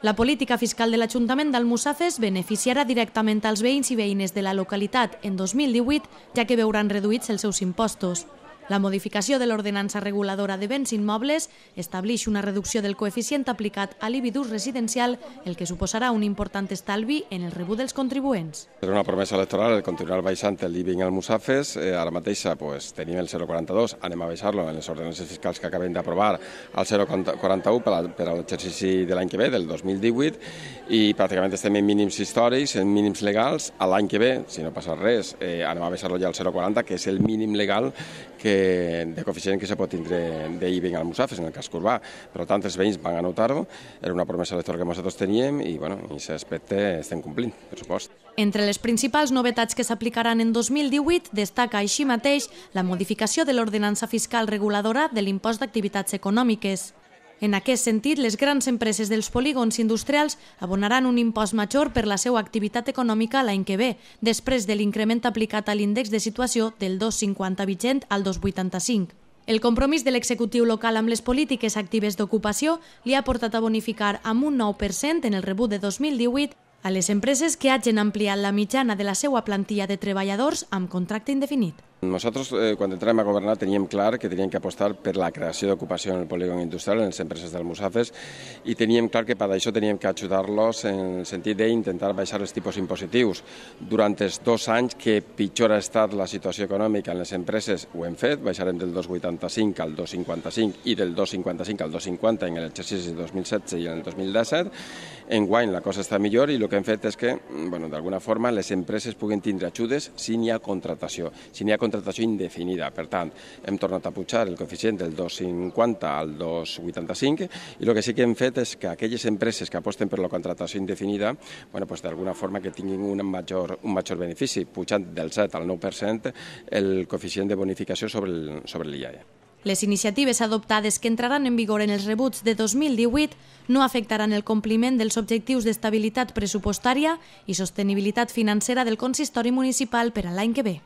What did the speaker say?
La política fiscal de l'Ajuntament d'Almussafes beneficiarà directament als veïns i veïnes de la localitat en 2018, ja que veuran reduïts els seus impostos. La modificació de l'ordenança reguladora de béns immobles estableix una reducció del coeficient aplicat a l'IBI d'ús residencial, el que suposarà un important estalvi en el rebut dels contribuents. És una promesa electoral el continuar baixant l'IBI en el Musafes. Eh, ara mateixa pues, tenim el 0,42, anem a baixar-lo en les ordenances fiscals que acabem d'aprovar al 0,41 per, a, per a l'exercici de l'any que ve, del 2018, i pràcticament estem en mínims històrics, en mínims legals. A l'any que ve, si no passa res, eh, anem a baixar-lo ja al 0,40, que és el mínim legal que de coeficient que se pot tindre d'IBI al Musafes, en el cas urbà. Per tant, els veïns van anotar-ho, era una promesa electoral que nosaltres teníem i, bueno, en aquest aspecte estem complint, per supost. Entre les principals novetats que s'aplicaran en 2018 destaca així mateix la modificació de l'ordenança fiscal reguladora de l'impost d'activitats econòmiques. En aquest sentit, les grans empreses dels polígons industrials abonaran un impost major per la seva activitat econòmica l'any que ve, després de l'increment aplicat a l'índex de situació del 2,50 vigent al 2,85. El compromís de l'executiu local amb les polítiques actives d'ocupació li ha portat a bonificar amb un 9% en el rebut de 2018 a les empreses que hagin ampliat la mitjana de la seva plantilla de treballadors amb contracte indefinit. Nosaltres, eh, quan entràvem a governar, teníem clar que teníem que apostar per la creació d'ocupació en el polígon industrial, en les empreses del Musafes, i teníem clar que per això teníem que ajudar-los en el sentit d'intentar baixar els tipus impositius. Durant els dos anys que pitjor ha estat la situació econòmica en les empreses, ho hem fet, baixarem del 2,85 al 2,55 i del 2,55 al 2,50 en l'exercici 2016 i en el 2017. Enguany la cosa està millor i el que hem fet és que, bueno, d'alguna forma, les empreses puguen tindre ajudes si n'hi ha contratació, si n'hi ha contratació indefinida. Per tant, hem tornat a pujar el coeficient del 2,50 al 2,85 i el que sí que hem fet és que aquelles empreses que aposten per la contratació indefinida, bueno, pues d'alguna forma que tinguin un major, un major benefici, pujant del 7 al 9% el coeficient de bonificació sobre l'IAE. Les iniciatives adoptades que entraran en vigor en els rebuts de 2018 no afectaran el compliment dels objectius d'estabilitat pressupostària i sostenibilitat financera del consistori municipal per a l'any que ve.